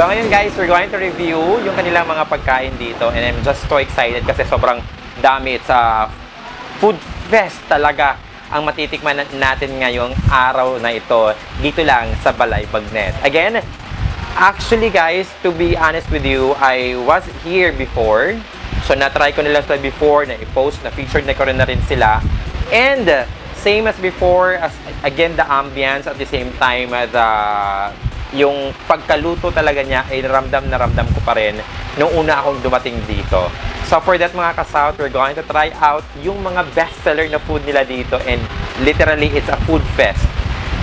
So ngayon guys, we're going to review yung kanilang mga pagkain dito and I'm just so excited kasi sobrang dami. It's a food fest talaga ang matitikman na- natin ngayong araw na ito dito lang sa Balay Bagnet. Again, actually guys, to be honest with you, I was here before. So na-try ko nila sila before, na i-post, na featured na ko rin na rin sila. And same as before, as again the ambience at the same time uh, the yung pagkaluto talaga niya ay ramdam na ramdam ko pa rin nung una akong dumating dito. So for that mga kasout, we're going to try out yung mga bestseller na food nila dito and literally it's a food fest.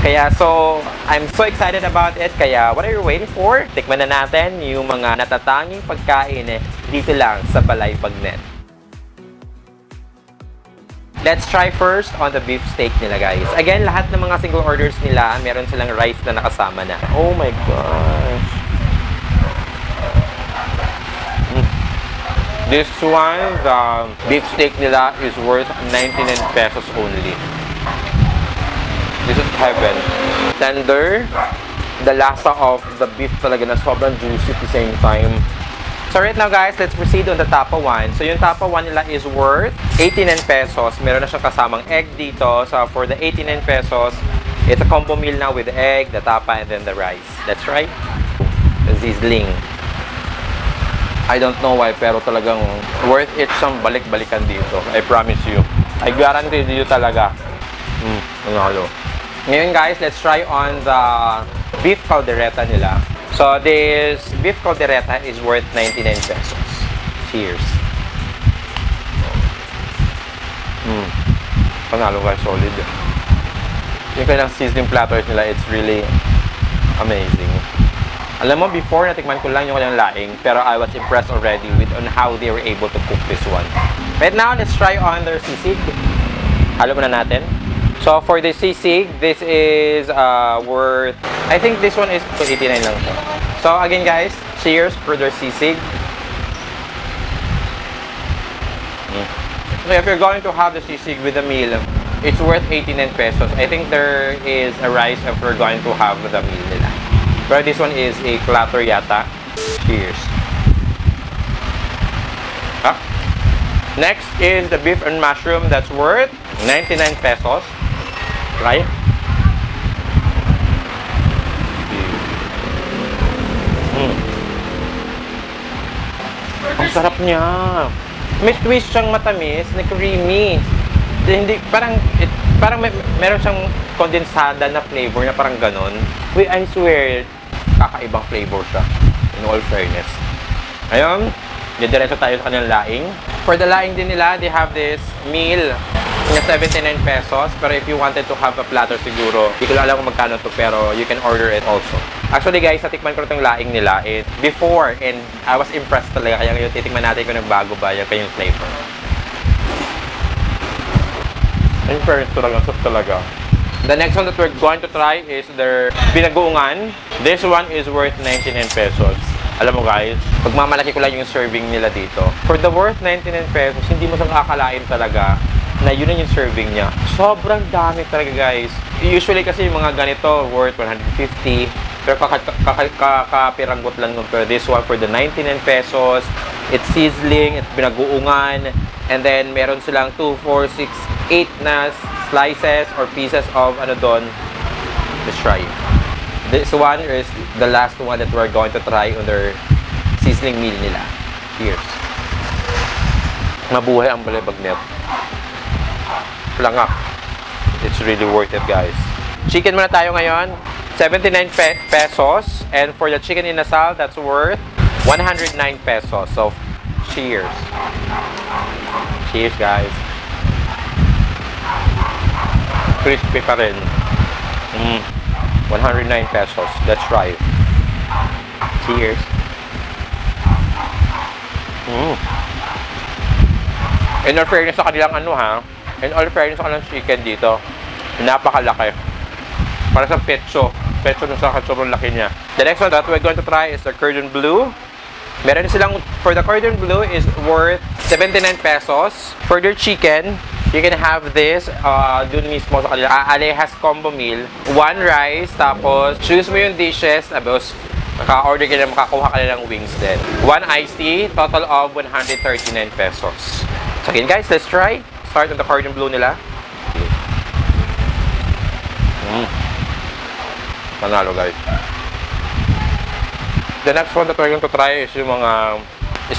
Kaya so, I'm so excited about it. Kaya what are you waiting for? Tikman na natin yung mga natatanging pagkain eh, dito lang sa Balay Bagnet. Let's try first on the beef steak nila guys. Again, lahat ng mga single orders nila, meron silang rice na nakasama na. Oh my gosh. Mm. This one, the beef steak nila is worth 99 pesos only. This is heaven. Tender. The lasa of the beef talaga na sobrang juicy at the same time. So right now guys, let's proceed on the tapa 1. So yung tapa 1 nila is worth 89 pesos. Meron na siyang kasamang egg dito. So for the 89 pesos, it's a combo meal now with egg, the tapa, and then the rice. That's right. The sizzling. I don't know why, pero talagang worth it siyang balik-balikan dito. I promise you. I guarantee you talaga. Mm, ano Ngayon guys, let's try on the beef caldereta nila. So this beef caldereta is worth 99 pesos. Cheers. Mm. Panalo guys, solid. Yung kanilang sizzling platters nila, it's really amazing. Alam mo, before natikman ko lang yung kanilang laing, pero I was impressed already with on how they were able to cook this one. Right now, let's try on their sisig. Halo muna natin. So for the sisig, this is uh, worth, I think this one is 89 lang siya. So again guys, cheers for the. Mm. So if you're going to have the sisig with a meal, it's worth 89 pesos. I think there is a rice if we're going to have the meal nila. But this one is a platter yata. Cheers. Ah. Next is the beef and mushroom that's worth 99 pesos. Try. Mm. Ang sarap niya. May twist siyang matamis na creamy. Di- Hindi, parang, it, parang may, meron siyang kondensada na flavor na parang ganon. Wait, I swear, kakaibang flavor siya. In all fairness. Ayun, didiretso tayo sa kanilang laing. For the laing din nila, they have this meal na 79 pesos. Pero if you wanted to have a platter siguro, hindi ko alam kung magkano to pero you can order it also. Actually guys, natikman ko itong laing nila it before and I was impressed talaga. Kaya ngayon titikman natin kung nagbago ba yung kanyang flavor. In fairness talaga, sarap talaga. The next one that we're going to try is their pinagoongan. This one is worth 99 pesos. Alam mo guys, pagmamalaki ko lang yung serving nila dito. For the worth 99 pesos, hindi mo sa kakalain talaga na yun na yung serving niya. Sobrang dami talaga guys. Usually kasi yung mga ganito worth 150. Pero kakapiranggot lang nun. Pero this one for the 99 pesos, it's sizzling, it's pinaguungan, and then meron silang 2, 4, 6, 8 na slices or pieces of ano doon. Let's try. This one is the last one that we're going to try on their sizzling meal nila. Cheers. Mabuhay ang balibagnet. Langak. It's really worth it, guys. Chicken muna tayo ngayon. 79 pe pesos. And for the chicken in inasal, that's worth 109 pesos. So, cheers. Cheers, guys. Crispy pa rin. Mm. 109 pesos. Let's try it. Cheers. Mm. In all fairness sa kanilang ano ha, in all fairness kanilang chicken dito, napakalaki. Para sa petso. Petso nung sa sobrang laki niya. The next one that we're going to try is the cordon bleu. Meron silang, for the cordon bleu is worth 79 pesos. For their chicken, you can have this uh, dun mismo sa kanila. Uh, Alehas combo meal. One rice, tapos choose mo yung dishes, tapos Maka-order ka na, makakuha ka na ng wings din. One iced tea, total of 139 pesos. So again guys, let's try. Start on the cordon bleu nila. Mm. Panalo guys. The next one that we're going to try is yung mga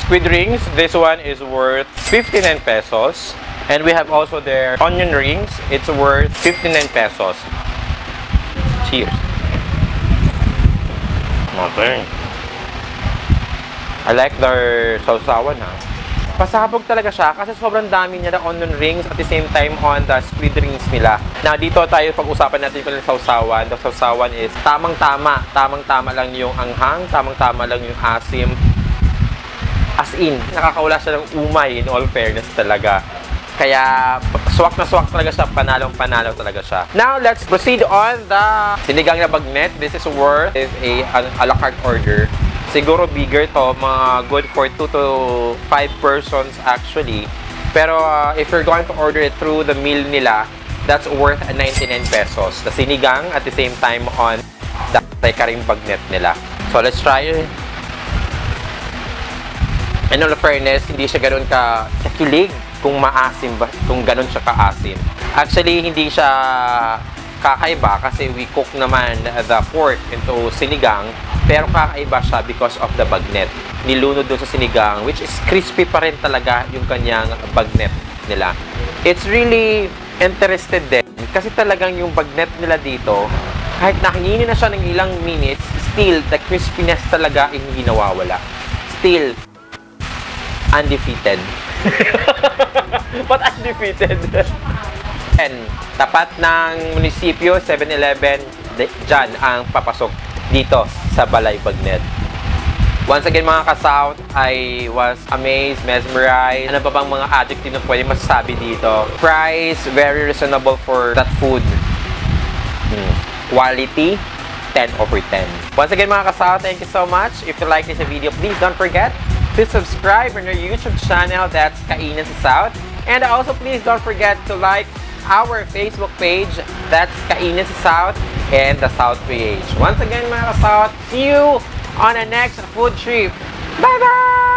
squid rings. This one is worth 59 pesos. And we have also their onion rings. It's worth 59 pesos. Cheers. Okay. I like their sausawan ha. Pasabog talaga siya kasi sobrang dami niya na onion rings at the same time on the squid rings nila. Na dito tayo pag-usapan natin kung sausawan. The sausawan is tamang-tama. Tamang-tama lang yung anghang, tamang-tama lang yung asim. As in, nakakawala siya ng umay in all fairness talaga. Kaya swak na swak talaga siya, panalong panalo talaga siya. Now, let's proceed on the sinigang na bagnet. This is worth is a, an a la carte order. Siguro bigger to, mga good for 2 to 5 persons actually. Pero uh, if you're going to order it through the meal nila, that's worth 99 pesos. The sinigang at the same time on the karing bagnet nila. So let's try it. And the fairness, hindi siya ganoon ka kakilig kung maasim ba, kung ganoon siya kaasim. Actually, hindi siya kakaiba kasi we cook naman the pork into sinigang pero kakaiba siya because of the bagnet. Nilunod doon sa sinigang which is crispy pa rin talaga yung kanyang bagnet nila. It's really interested din kasi talagang yung bagnet nila dito kahit nakinginin na siya ng ilang minutes, still, the crispiness talaga ay hindi nawawala. Still, undefeated. What undefeated? Tapat ng munisipyo, 7-Eleven, di- dyan ang papasok dito sa Balay Bagnet. Once again mga ka-South, I was amazed, mesmerized. Ano pa bang mga adjective na pwede masasabi dito? Price, very reasonable for that food. Hmm. Quality, 10 over 10. Once again mga ka-South, thank you so much. If you like this video, please don't forget to subscribe on our YouTube channel. That's Kainan sa South. And also, please don't forget to like our Facebook page. That's Kainan sa South and the South PH. Once again, mga ka-South, see you on the next food trip. Bye-bye!